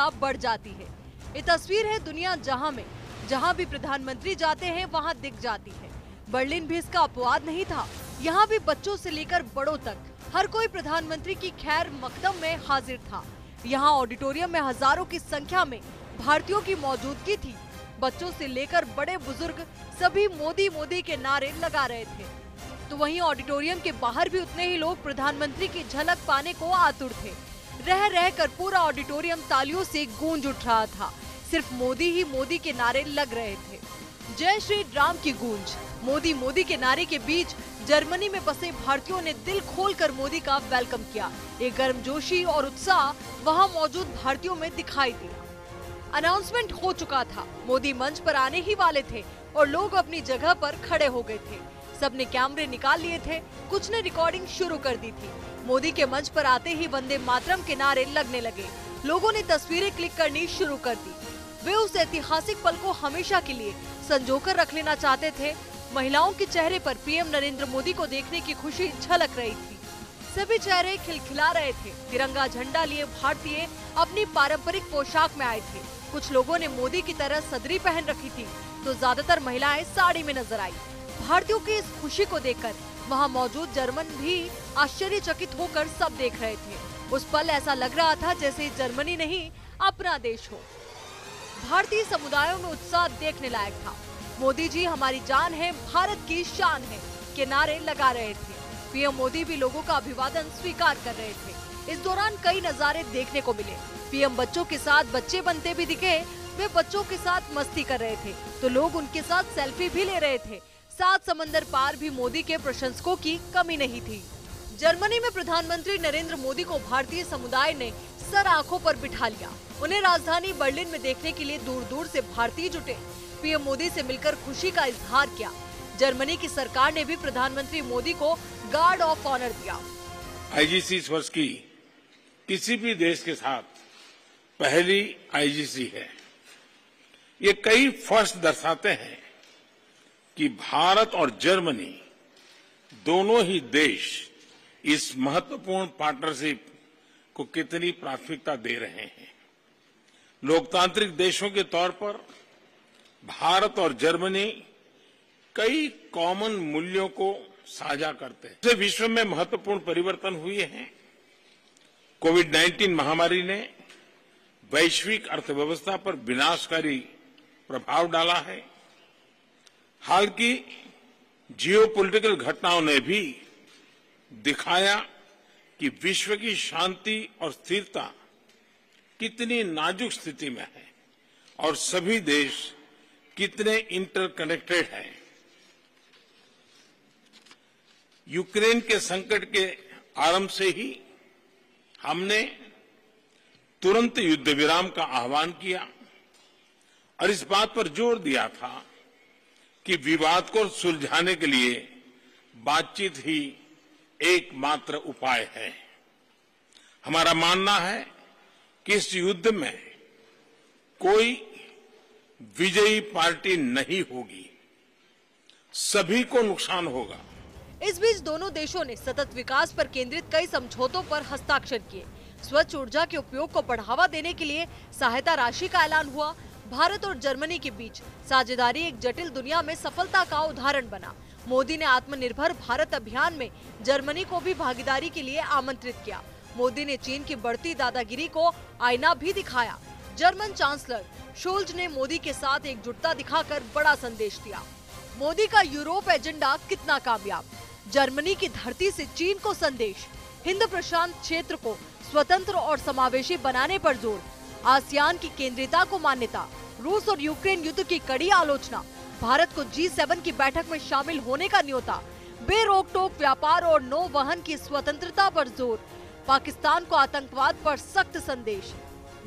उत्सुकता बढ़ जाती है। ये तस्वीर है दुनिया जहाँ में, जहाँ भी प्रधानमंत्री जाते हैं, वहाँ दिख जाती है। बर्लिन भी इसका अपवाद नहीं था। यहाँ भी बच्चों से लेकर बड़ों तक हर कोई प्रधानमंत्री की खैर मकदम में हाजिर था। यहाँ ऑडिटोरियम में हज़ारों की संख्या में भारतीयों की मौजूदगी थी। बच्चों से लेकर बड़े बुज़ुर्ग सभी मोदी मोदी के नारे लगा रहे थे। तो वहीं ऑडिटोरियम के बाहर भी उतने ही लोग प्रधानमंत्री की झलक पाने को आतुर थे। रह रह कर पूरा ऑडिटोरियम तालियों से गूंज उठ रहा था। सिर्फ़ मोदी ही मोदी के नारे लग रहे थे। जय श्री राम की गूंज। मोदी मोदी के नारे के बीच जर्मनी में बसे भारतीयों ने दिल खोलकर मोदी का वेलकम किया। एक गर्मजोशी और उत्साह वहाँ मौजूद भारतीयों में दिखाई दिया। अनाउंसमेंट हो चुका था। मोदी मंच पर आने ही वाले थे और लोग अपनी जगह पर खड़े हो गए थे। सबने कैमरे निकाल लिए थे। कुछ ने रिकॉर्डिंग शुरू कर दी थी। मोदी के मंच पर आते ही वंदे मातरम के नारे लगने लगे। लोगों ने तस्वीरें क्लिक करनी शुरू कर दी। वे उस ऐतिहासिक पल को हमेशा के लिए संजोकर रख लेना चाहते थे। महिलाओं के चेहरे पर पीएम नरेंद्र मोदी को देखने की खुशी झलक रही थी। सभी चेहरे खिलखिला रहे थे। तिरंगा झंडा लिए भारतीय अपनी पारंपरिक पोशाक में आए थे। कुछ लोगों ने मोदी की तरह सदरी पहन रखी थी तो ज़्यादातर महिलाएँ साड़ी में नज़र आई। भारतीयों की इस खुशी को देखकर वहाँ मौजूद जर्मन भी आश्चर्यचकित होकर सब देख रहे थे। उस पल ऐसा लग रहा था जैसे जर्मनी नहीं, अपना देश हो। भारतीय समुदायों में उत्साह देखने लायक था। मोदी जी, हमारी जान है, भारत की शान है के नारे लगा रहे थे। पीएम मोदी भी लोगों का अभिवादन स्वीकार कर रहे थे। इस दौरान कई नजारे देखने को मिले। पीएम बच्चों के साथ बच्चे बनते भी दिखे, वे बच्चों के साथ मस्ती कर रहे थे। तो लोग उनके साथ सेल्फी भी ले रहे थे। सात समंदर पार भी मोदी के प्रशंसकों की कमी नहीं थी। जर्मनी में प्रधानमंत्री नरेंद्र मोदी को भारतीय समुदाय ने सर आँखों पर बिठा लिया। उन्हें राजधानी बर्लिन में देखने के लिए दूर दूर से भारतीय जुटे। पीएम मोदी से मिलकर खुशी का इजहार किया। जर्मनी की सरकार ने भी प्रधानमंत्री मोदी को गार्ड ऑफ़ ऑनर दिया। आईजीसी इस वर्ष की किसी भी देश के साथ पहली आईजीसी है। ये कई फ़र्स्ट दर्शाते हैं। कि भारत और जर्मनी दोनों ही देश इस महत्वपूर्ण पार्टनरशिप को कितनी प्राथमिकता दे रहे हैं। लोकतांत्रिक देशों के तौर पर भारत और जर्मनी कई कॉमन मूल्यों को साझा करते हैं। इससे विश्व में महत्वपूर्ण परिवर्तन हुए हैं। कोविड 19 महामारी ने वैश्विक अर्थव्यवस्था पर विनाशकारी प्रभाव डाला है। हाल की जियोपॉलिटिकल घटनाओं ने भी दिखाया कि विश्व की शांति और स्थिरता कितनी नाजुक स्थिति में है और सभी देश कितने इंटरकनेक्टेड हैं। यूक्रेन के संकट के आरंभ से ही हमने तुरंत युद्ध विराम का आह्वान किया और इस बात पर ज़ोर दिया था कि विवाद को सुलझाने के लिए बातचीत ही एकमात्र उपाय है। हमारा मानना है कि इस युद्ध में कोई विजयी पार्टी नहीं होगी। सभी को नुकसान होगा। इस बीच दोनों देशों ने सतत विकास पर केंद्रित कई समझौतों पर हस्ताक्षर किए। स्वच्छ ऊर्जा के उपयोग को बढ़ावा देने के लिए सहायता राशि का ऐलान हुआ। भारत और जर्मनी के बीच साझेदारी एक जटिल दुनिया में सफलता का उदाहरण बना। मोदी ने आत्मनिर्भर भारत अभियान में जर्मनी को भी भागीदारी के लिए आमंत्रित किया। मोदी ने चीन की बढ़ती दादागिरी को आईना भी दिखाया। जर्मन चांसलर शोल्ज ने मोदी के साथ एकजुटता दिखाकर बड़ा संदेश दिया। मोदी का यूरोप एजेंडा कितना कामयाब? जर्मनी की धरती से चीन को संदेश। हिंद प्रशांत क्षेत्र को स्वतंत्र और समावेशी बनाने पर ज़ोर। आसियान की केंद्रीयता को मान्यता, रूस और यूक्रेन युद्ध की कड़ी आलोचना, भारत को जी सेवन की बैठक में शामिल होने का न्योता बेरोक टोक व्यापार और नौ वहन की स्वतंत्रता पर ज़ोर, पाकिस्तान को आतंकवाद पर सख्त संदेश।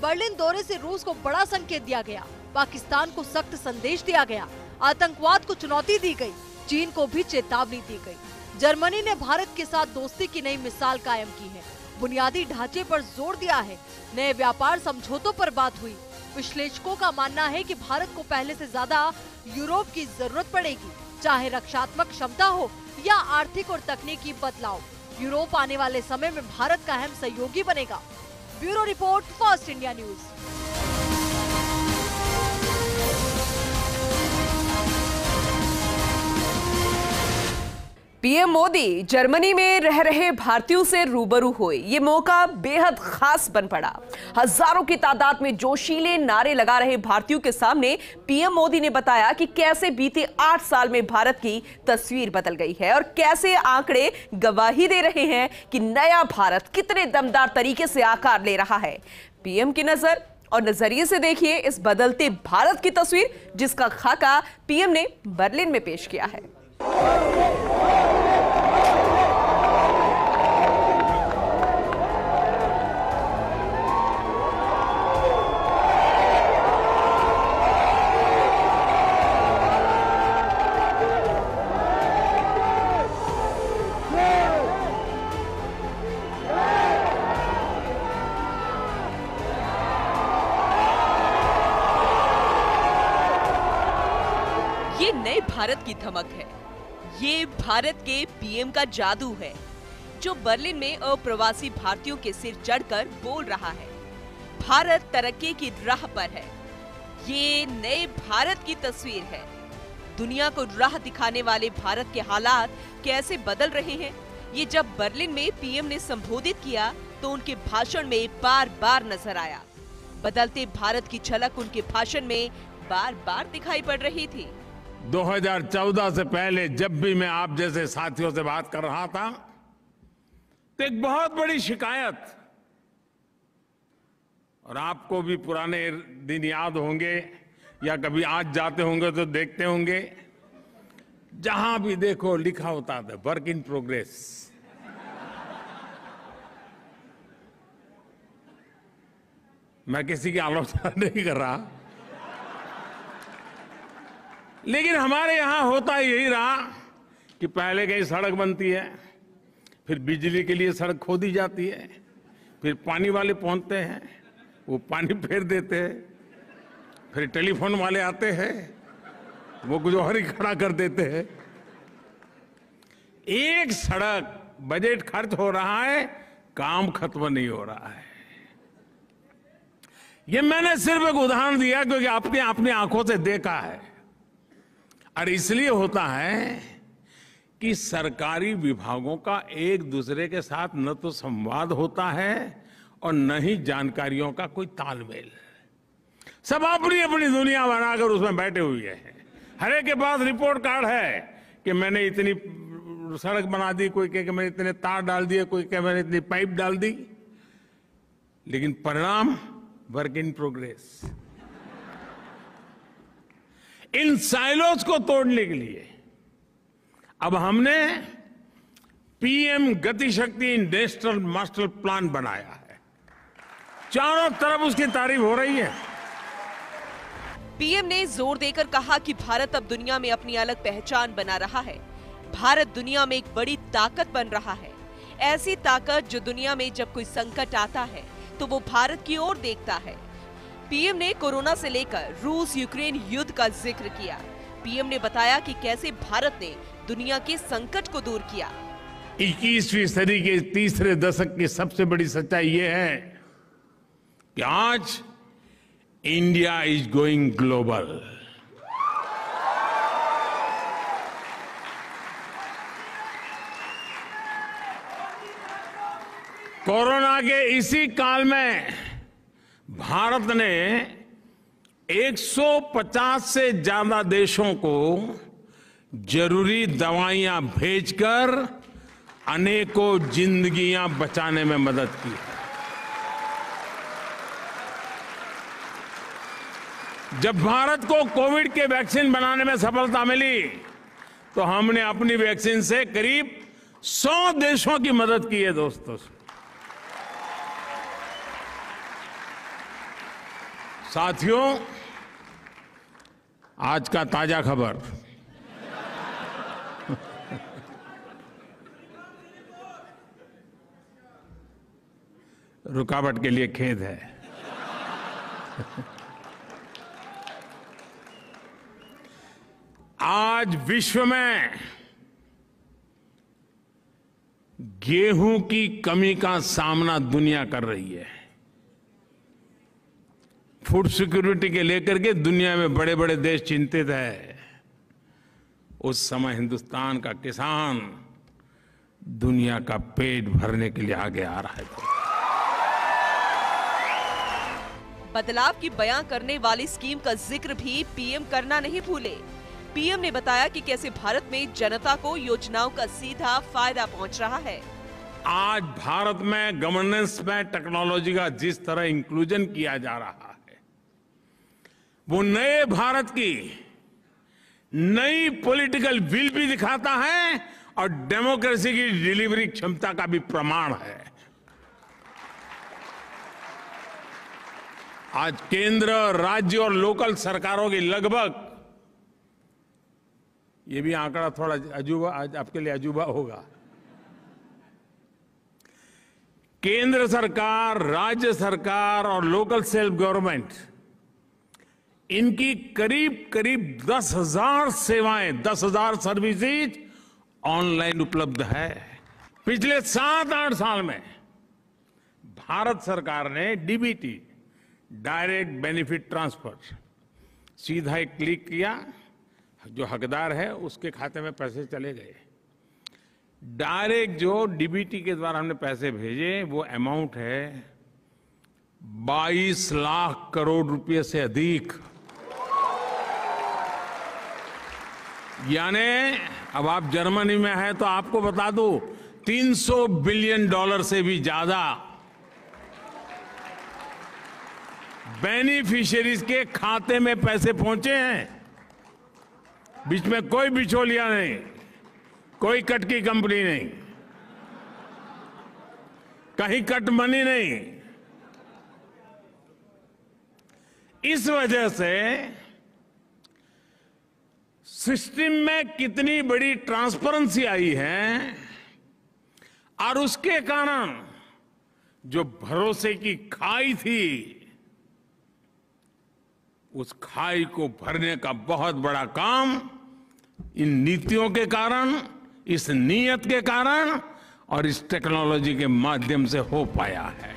बर्लिन दौरे से रूस को बड़ा संकेत दिया गया, पाकिस्तान को सख्त संदेश दिया गया, आतंकवाद को चुनौती दी गई, चीन को भी चेतावनी दी गई। जर्मनी ने भारत के साथ दोस्ती की नई मिसाल कायम की है। बुनियादी ढांचे पर ज़ोर दिया है। नए व्यापार समझौतों पर बात हुई। विश्लेषकों का मानना है कि भारत को पहले से ज़्यादा यूरोप की ज़रूरत पड़ेगी, चाहे रक्षात्मक क्षमता हो या आर्थिक और तकनीकी बदलाव। यूरोप आने वाले समय में भारत का अहम सहयोगी बनेगा। Bureau report, first India news. PM Modi Germany में रह रहे भारतीयों से रूबरू हुए। ये मौका बेहद खास बन पड़ा। हज़ारों की तादाद में जोशीले नारे लगा रहे भारतीयों के सामने पीएम मोदी ने बताया कि कैसे बीते आठ साल में भारत की तस्वीर बदल गई है और कैसे आंकड़े गवाही दे रहे हैं कि नया भारत कितने दमदार तरीके से आकार ले रहा है। पीएम की नज़र और नज़रिए से देखिए इस बदलते भारत की तस्वीर, जिसका खाका पीएम ने बर्लिन में पेश किया है। की धमक है। ये भारत के पीएम का जादू है, जो बर्लिन में अप्रवासी भारतीयों के सिर चढ़कर बोल रहा है। भारत तरक्की की राह पर है। ये नए भारत की तस्वीर है। दुनिया को राह दिखाने वाले भारत के हालात कैसे बदल रहे हैं, ये जब बर्लिन में पीएम ने संबोधित किया तो उनके भाषण में बार बार नज़र आया। बदलते भारत की झलक उनके भाषण में बार बार दिखाई पड़ रही थी। 2014 से पहले जब भी मैं आप जैसे साथियों से बात कर रहा था तो एक बहुत बड़ी शिकायत। और आपको भी पुराने दिन याद होंगे, या कभी आज जाते होंगे तो देखते होंगे, जहाँ भी देखो लिखा होता था, वर्क इन प्रोग्रेस। मैं किसी की आलोचना नहीं कर रहा। लेकिन हमारे यहाँ होता यही रहा कि पहले कहीं सड़क बनती है, फिर बिजली के लिए सड़क खोदी जाती है, फिर पानी वाले पहुँचते हैं, वो पानी फेर देते हैं, फिर टेलीफोन वाले आते हैं, वो गुजोहरी खड़ा कर देते हैं। एक सड़क, बजट खर्च हो रहा है, काम खत्म नहीं हो रहा है। ये मैंने सिर्फ़ एक उदाहरण दिया, क्योंकि आपने अपनी आँखों से देखा है। और इसलिए होता है कि सरकारी विभागों का एक दूसरे के साथ न तो संवाद होता है और न ही जानकारियों का कोई तालमेल। सब अपनी अपनी दुनिया बनाकर उसमें बैठे हुए हैं। हर के पास रिपोर्ट कार्ड है कि मैंने इतनी सड़क बना दी, कोई कहे कि मैंने इतने तार डाल दिए, कोई कह मैंने इतनी पाइप डाल दी। लेकिन परिणाम वर्क इन प्रोग्रेस इन साइलोज को तोड़ने के लिए। अब हमने पीएम गति शक्ति नेशनल मास्टर प्लान बनाया है। चारों तरफ़ उसकी तारीफ़ हो रही है। पीएम ने ज़ोर देकर कहा कि भारत अब दुनिया में अपनी अलग पहचान बना रहा है। भारत दुनिया में एक बड़ी ताकत बन रहा है। ऐसी ताकत जो दुनिया में जब कोई संकट आता है तो वो भारत की ओर देखता है। पीएम ने कोरोना से लेकर रूस यूक्रेन युद्ध का ज़िक्र किया। पीएम ने बताया कि कैसे भारत ने दुनिया के संकट को दूर किया। 21वीं सदी के तीसरे दशक की सबसे बड़ी सच्चाई यह है कि आज India is going global. Corona के इसी काल में भारत ने 150 से ज़्यादा देशों को ज़रूरी दवाइयाँ भेजकर अनेकों जिंदगियाँ बचाने में मदद की है। जब भारत को कोविड के वैक्सीन बनाने में सफलता मिली तो हमने अपनी वैक्सीन से करीब 100 देशों की मदद की है दोस्तों। साथियों, आज का ताज़ा खबर। रुकावट के लिए खेद है। आज विश्व में गेहूँ की कमी का सामना दुनिया कर रही है। फ़ूड सिक्योरिटी के लेकर के दुनिया में बड़े बड़े देश चिंतित है। उस समय हिंदुस्तान का किसान दुनिया का पेट भरने के लिए आगे आ रहा है। बदलाव की बयां करने वाली स्कीम का ज़िक्र भी पीएम करना नहीं भूले। पीएम ने बताया कि कैसे भारत में जनता को योजनाओं का सीधा फ़ायदा पहुँच रहा है। आज भारत में गवर्नेंस में टेक्नोलॉजी का जिस तरह इंक्लूजन किया जा रहा है वो नए भारत की नई पॉलिटिकल विल भी दिखाता है और डेमोक्रेसी की डिलीवरी क्षमता का भी प्रमाण है। आज केंद्र, राज्य और लोकल सरकारों की लगभग ये भी आंकड़ा थोड़ा अजूबा, आज आपके लिए अजूबा होगा। केंद्र सरकार, राज्य सरकार और लोकल सेल्फ गवर्नमेंट इनकी करीब करीब दस हज़ार सेवाएँ, दस हज़ार सर्विसेज़ ऑनलाइन उपलब्ध है। पिछले सात आठ साल में भारत सरकार ने डीबीटी, डायरेक्ट बेनिफिट ट्रांसफ़र, सीधा एक क्लिक किया, जो हकदार है, उसके खाते में पैसे चले गए। डायरेक्ट जो डीबीटी के द्वारा हमने पैसे भेजे, वो अमाउंट है 22 लाख करोड़ रुपए से अधिक। यानी अब आप जर्मनी में हैं तो आपको बता दूँ 300 बिलियन डॉलर से भी ज़्यादा बेनिफिशियरीज के खाते में पैसे पहुँचे हैं। बीच में कोई बिचौलिया नहीं, कोई कट की कंपनी नहीं, कहीं कट मनी नहीं। इस वजह से सिस्टम में कितनी बड़ी ट्रांसपेरेंसी आई है, और उसके कारण जो भरोसे की खाई थी, उस खाई को भरने का बहुत बड़ा काम इन नीतियों के कारण, इस नीयत के कारण, और इस टेक्नोलॉजी के माध्यम से हो पाया है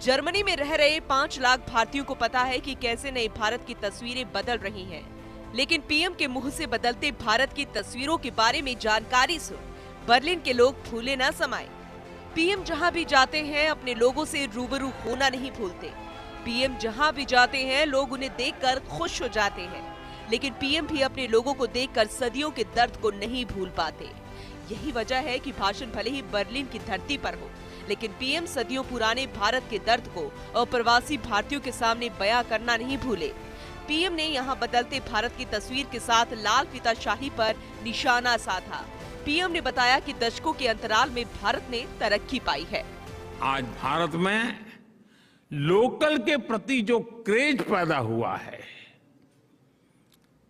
जर्मनी में रह रहे पाँच लाख भारतीयों को पता है कि कैसे नए भारत की तस्वीरें बदल रही हैं। लेकिन पीएम के मुँह से बदलते भारत की तस्वीरों के बारे में जानकारी सुन, बर्लिन के लोग भूले न समाये। पीएम जहाँ भी जाते हैं, अपने लोगों से रूबरू होना नहीं भूलते। पीएम जहाँ भी जाते हैं, लोग उन्हें देखकर खुश हो जाते हैं। लेकिन पीएम भी अपने लोगों को देखकर सदियों के दर्द को नहीं भूल पाते। यही वजह है कि भाषण भले ही बर्लिन की धरती पर हो, लेकिन पीएम सदियों पुराने भारत के दर्द को अप्रवासी भारतीयों के सामने बयां करना नहीं भूले। पीएम ने यहाँ बदलते भारत की तस्वीर के साथ लाल फीता शाही पर निशाना साधा। पीएम ने बताया कि दशकों के अंतराल में भारत ने तरक्की पाई है। आज भारत में लोकल के प्रति जो क्रेज पैदा हुआ है,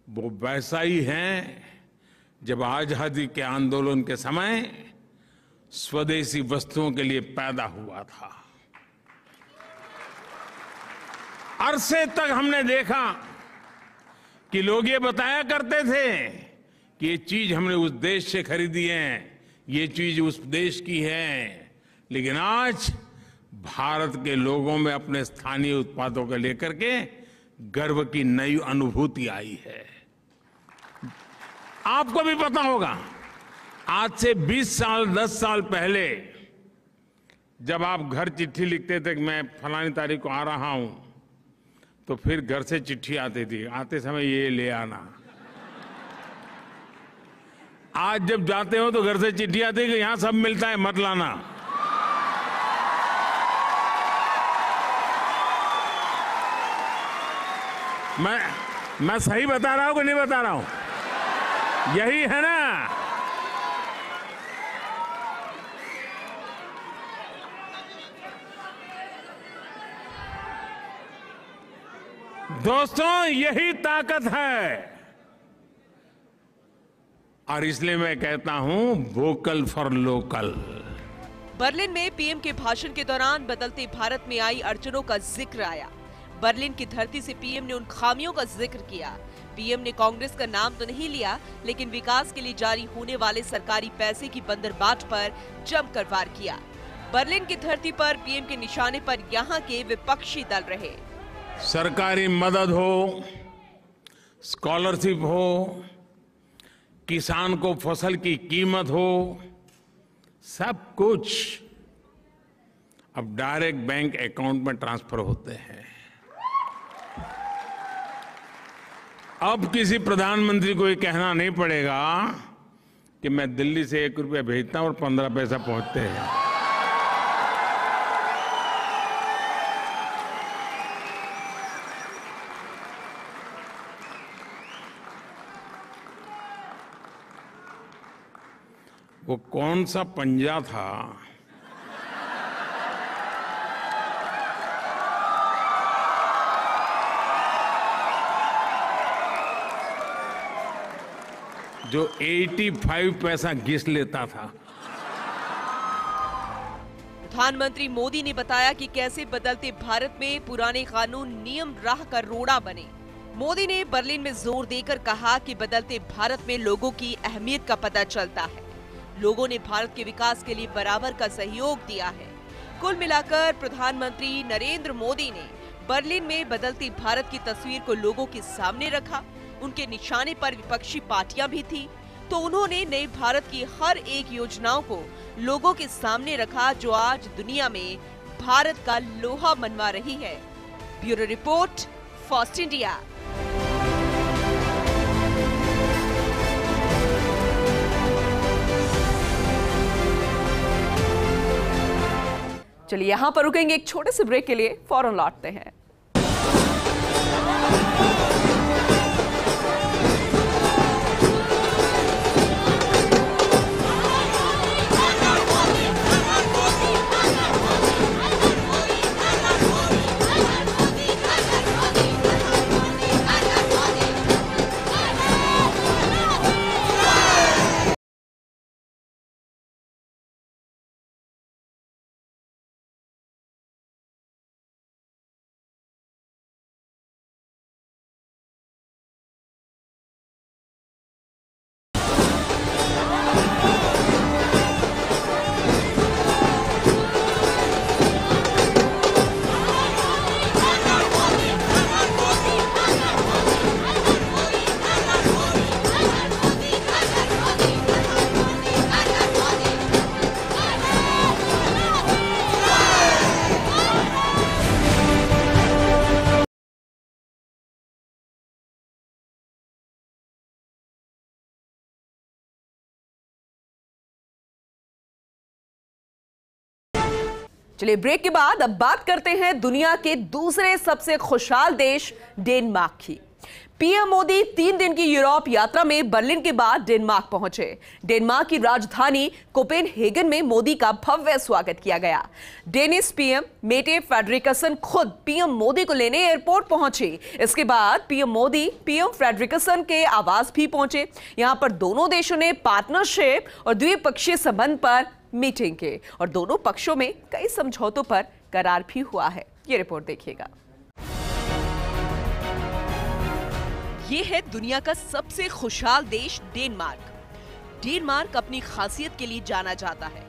वो वैसा ही है जब आज़ादी के आंदोलन के समय स्वदेशी वस्तुओं के लिए पैदा हुआ था। अरसे तक हमने देखा कि लोग ये बताया करते थे कि ये चीज़ हमने उस देश से खरीदी है, ये चीज़ उस देश की है। लेकिन आज भारत के लोगों में अपने स्थानीय उत्पादों को लेकर के गर्व की नई अनुभूति आई है। आपको भी पता होगा, आज से 20 साल 10 साल पहले जब आप घर चिट्ठी लिखते थे कि मैं फलानी तारीख को आ रहा हूँ तो फिर घर से चिट्ठी आती थी, आते समय ये ले आना। आज जब जाते हो तो घर से चिट्ठी आती है कि यहाँ सब मिलता है, मत लाना। मैं मैं सही बता रहा हूँ कि नहीं बता रहा हूँ? यही है ना दोस्तों, यही ताकत है। और इसलिए मैं कहता हूँ वोकल फॉर लोकल बर्लिन में पीएम के भाषण के दौरान बदलते भारत में आई अड़चनों का ज़िक्र आया। बर्लिन की धरती से पीएम ने उन खामियों का ज़िक्र किया। पीएम ने कांग्रेस का नाम तो नहीं लिया, लेकिन विकास के लिए जारी होने वाले सरकारी पैसे की बंदरबाट पर जमकर वार किया। बर्लिन की धरती पर पीएम के निशाने पर यहाँ के विपक्षी दल रहे। सरकारी मदद हो स्कॉलरशिप हो, किसान को फ़सल की कीमत हो, सब कुछ अब डायरेक्ट बैंक अकाउंट में ट्रांसफ़र होते हैं। अब किसी प्रधानमंत्री को ये कहना नहीं पड़ेगा कि मैं दिल्ली से एक रुपया भेजता हूँ और पंद्रह पैसा पहुँचते हैं। वो कौन सा पंजा था? जो 85 पैसा घिस लेता था। प्रधानमंत्री मोदी ने बताया कि कैसे बदलते भारत में पुराने कानून नियम राह का रोड़ा बने। मोदी ने बर्लिन में ज़ोर देकर कहा कि बदलते भारत में लोगों की अहमियत का पता चलता है। लोगों ने भारत के विकास के लिए बराबर का सहयोग दिया है। कुल मिलाकर प्रधानमंत्री नरेंद्र मोदी ने बर्लिन में बदलती भारत की तस्वीर को लोगों के सामने रखा। उनके निशाने पर विपक्षी पार्टियाँ भी थी। तो उन्होंने नए भारत की हर एक योजनाओं को लोगों के सामने रखा, जो आज दुनिया में भारत का लोहा मनवा रही है। Bureau report, first India. चलिए यहाँ पर रुकेंगे एक छोटे से ब्रेक के लिए फ़ौरन लौटते हैं। चलिए ब्रेक के बाद अब बात करते हैं दुनिया के दूसरे सबसे खुशहाल देश, डेनमार्क की। पीएम मोदी तीन दिन की यूरोप यात्रा में बर्लिन के बाद डेनमार्क पहुँचे। डेनमार्क की राजधानी कोपेनहेगन में मोदी का भव्य स्वागत किया गया। डेनिस पीएम मेटे फेडरिकसन खुद पीएम मोदी को लेने एयरपोर्ट पहुँचे। इसके बाद पीएम मोदी, पीएम फेडरिकसन के आवास भी पहुँचे। यहाँ पर दोनों देशों ने पार्टनरशिप और द्विपक्षीय संबंध पर मीटिंग के। और दोनों पक्षों में कई समझौतों पर करार भी हुआ है। ये रिपोर्ट देखिएगा। ये है दुनिया का सबसे खुशहाल देश, डेनमार्क। डेनमार्क अपनी खासियत के लिए जाना जाता है।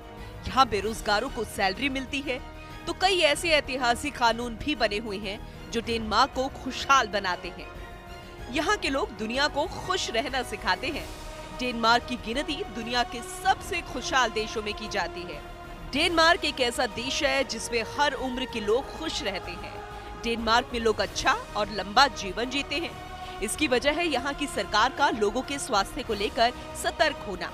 यहाँ बेरोजगारों को सैलरी मिलती है। तो कई ऐसे ऐतिहासिक कानून भी बने हुए हैं, जो डेनमार्क को खुशहाल बनाते हैं। यहाँ के लोग दुनिया को खुश रहना सिखाते हैं। डेनमार्क की गिनती दुनिया के सबसे खुशहाल देशों में की जाती है। डेनमार्क एक ऐसा देश है जिसमें हर उम्र के लोग खुश रहते हैं। डेनमार्क में लोग अच्छा और लंबा जीवन जीते हैं। इसकी वजह है यहाँ की सरकार का लोगों के स्वास्थ्य को लेकर सतर्क होना।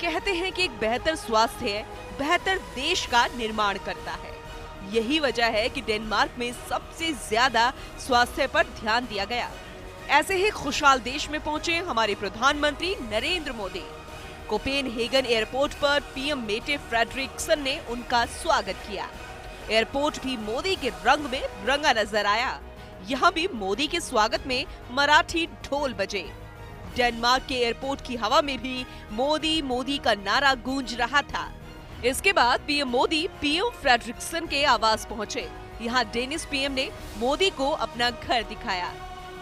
कहते हैं कि एक बेहतर स्वास्थ्य बेहतर देश का निर्माण करता है। यही वजह है कि डेनमार्क में सबसे ज़्यादा स्वास्थ्य पर ध्यान दिया गया। ऐसे ही खुशहाल देश में पहुँचे हमारे प्रधानमंत्री Narendra Modi. Copenhagen airport पर पीएम मेटे फ्रेडरिक्सन ने उनका स्वागत किया। एयरपोर्ट भी मोदी के रंग में रंगा नज़र आया। यहाँ भी मोदी के स्वागत में मराठी ढोल बजे। डेनमार्क के एयरपोर्ट की हवा में भी मोदी मोदी का नारा गूंज रहा था। इसके बाद पीएम मोदी पीएम फ्रेडरिक्सन के आवास पहुँचे। यहाँ डेनिस पीएम ने मोदी को अपना घर दिखाया।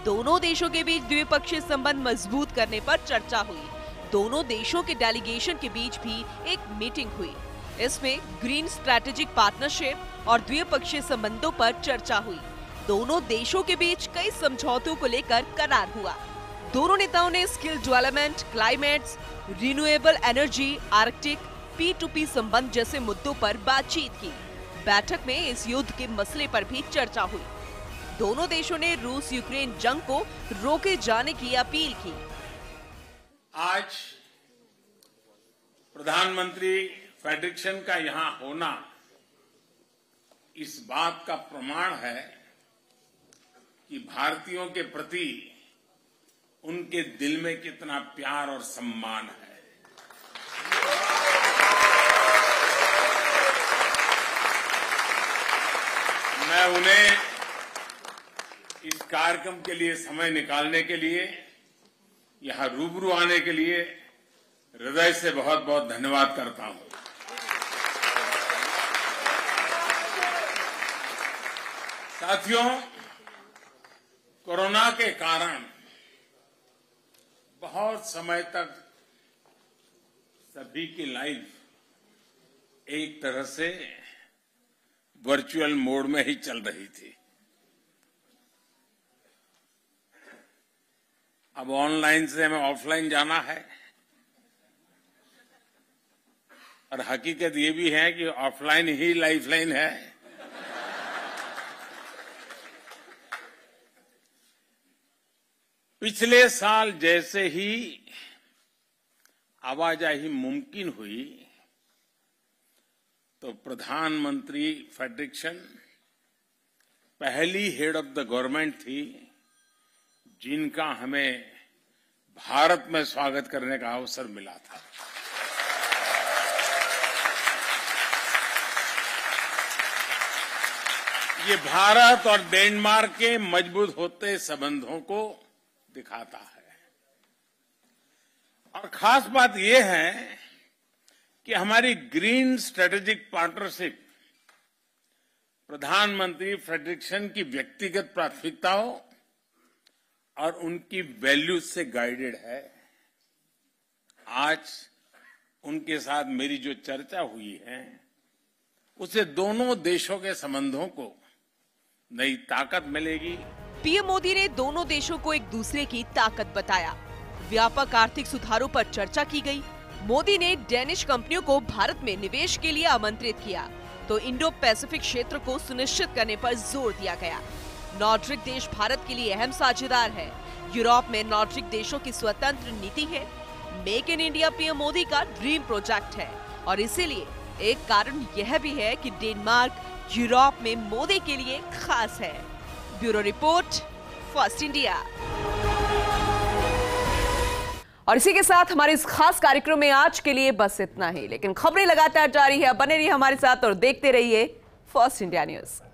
दोनों देशों के बीच द्विपक्षीय संबंध मज़बूत करने पर चर्चा हुई। दोनों देशों के डेलीगेशन के बीच भी एक मीटिंग हुई। इसमें ग्रीन स्ट्रैटेजिक पार्टनरशिप और द्विपक्षीय संबंधों पर चर्चा हुई। दोनों देशों के बीच कई समझौतों को लेकर करार हुआ। दोनों नेताओं ने skill development climate renewable energy Arctic P to P संबंध जैसे मुद्दों पर बातचीत की। बैठक में इस युद्ध के मसले पर भी चर्चा हुई। दोनों देशों ने रूस यूक्रेन जंग को रोके जाने की अपील की। आज प्रधानमंत्री फेडरिक्शन का यहाँ होना इस बात का प्रमाण है कि भारतीयों के प्रति उनके दिल में कितना प्यार और सम्मान है। मैं उन्हें इस कार्यक्रम के लिए समय निकालने के लिए, यहाँ रूबरू आने के लिए हृदय से बहुत बहुत धन्यवाद करता हूँ। साथियों, कोरोना के कारण बहुत समय तक सभी की लाइफ एक तरह से वर्चुअल मोड में ही चल रही थी। अब ऑनलाइन से हमें ऑफलाइन जाना है। और हकीकत ये भी है कि ऑफलाइन ही लाइफलाइन है। पिछले साल जैसे ही आवाजाही मुमकिन हुई तो प्रधानमंत्री फेडरिक्शन पहली हेड ऑफ़ द गवर्नमेंट थी। जिनका हमें भारत में स्वागत करने का अवसर मिला था। ये भारत और डेनमार्क के मज़बूत होते संबंधों को दिखाता है। और खास बात यह है कि हमारी ग्रीन स्ट्रेटेजिक पार्टनरशिप, प्रधानमंत्री फेडरिक्शन की व्यक्तिगत प्राथमिकताओं और उनकी वैल्यूज़ से गाइडेड है। आज उनके साथ मेरी जो चर्चा हुई है, उसे दोनों देशों के संबंधों को नई ताकत मिलेगी। पीएम मोदी ने दोनों देशों को एक दूसरे की ताकत बताया। व्यापक आर्थिक सुधारों पर चर्चा की गई। मोदी ने डेनिश कंपनियों को भारत में निवेश के लिए आमंत्रित किया। तो इंडो पैसिफिक क्षेत्र को सुनिश्चित करने पर ज़ोर दिया गया। नॉर्ड्रिक देश भारत के लिए अहम साझेदार है। यूरोप में नॉर्ड्रिक देशों की स्वतंत्र नीति है। Make in India PM Modi का ड्रीम प्रोजेक्ट है। और इसीलिए एक कारण यह भी है कि डेनमार्क यूरोप में मोदी के लिए खास है। Bureau report, first India. और इसी के साथ हमारे इस खास कार्यक्रम में आज के लिए बस इतना ही। लेकिन खबरें लगातार जारी है, बने रहिए हमारे साथ और देखते रहिए फ़र्स्ट इंडिया न्यूज़।